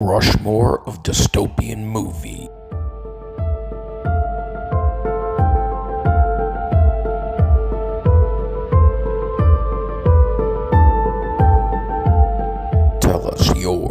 Rushmore of dystopian movie. Tell us yours.